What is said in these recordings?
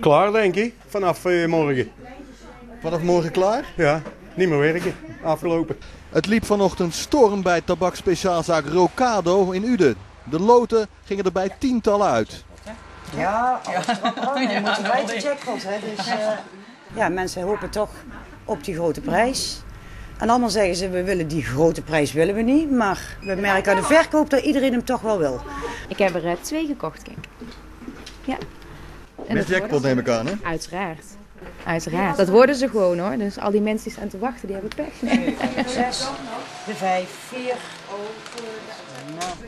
Klaar, denk ik, vanaf eh, morgen. Vanaf morgen klaar? Ja, niet meer werken. Afgelopen. Het liep vanochtend storm bij tabakspeciaalzaak Rocado in Uden. De loten gingen er bij tientallen uit. Ja, alles erop en eraan. Je moet bij de jackpot, hè. Dus, eh, ja, mensen hopen toch op die grote prijs. En allemaal zeggen ze, we willen die grote prijs willen we niet. Maar we merken aan de verkoop dat iedereen hem toch wel wil. Ik heb er eh, twee gekocht, kijk. Ja. En Met jackpot neem ik aan, hè? Uiteraard. Uiteraard. Dat worden ze gewoon hoor. Dus al die mensen die staan te wachten, die hebben pech. Zes, de vijf, vier.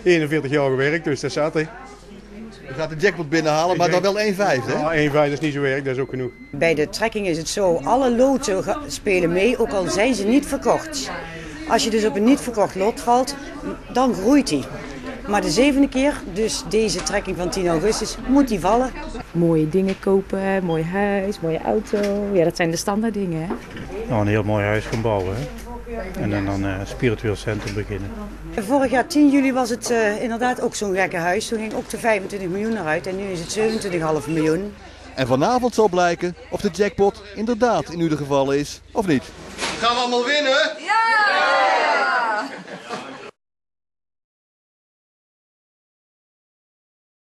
41 jaar gewerkt, dus dat zat hè. Je gaat de jackpot binnenhalen, maar dan wel 1,5, hè? Ja, 1 vijf is niet zo werk, dat is ook genoeg. Bij de trekking is het zo, alle loten spelen mee, ook al zijn ze niet verkocht. Als je dus op een niet verkocht lot valt, dan groeit die. Maar de zevende keer, dus deze trekking van 10 augustus, moet die vallen. mooie dingen kopen, mooi huis, mooie auto. Ja, dat zijn de standaard dingen hè. Nou, een heel mooi huis gaan bouwen. Hè? En dan een eh, spiritueel centrum beginnen. Vorig jaar 10 juli was het eh, inderdaad ook zo'n gekke huis. Toen ging ook de 25 miljoen eruit en nu is het 27,5 miljoen. En vanavond zal blijken of de jackpot inderdaad in ieder geval is of niet. Gaan we allemaal winnen? Ja!